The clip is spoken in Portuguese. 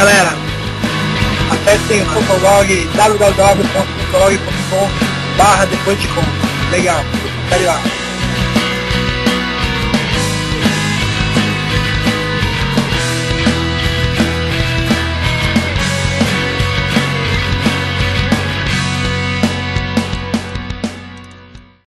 galera. Acessem o Fotolog, www.fotolog.com barra depois de conta. Legal, segue lá.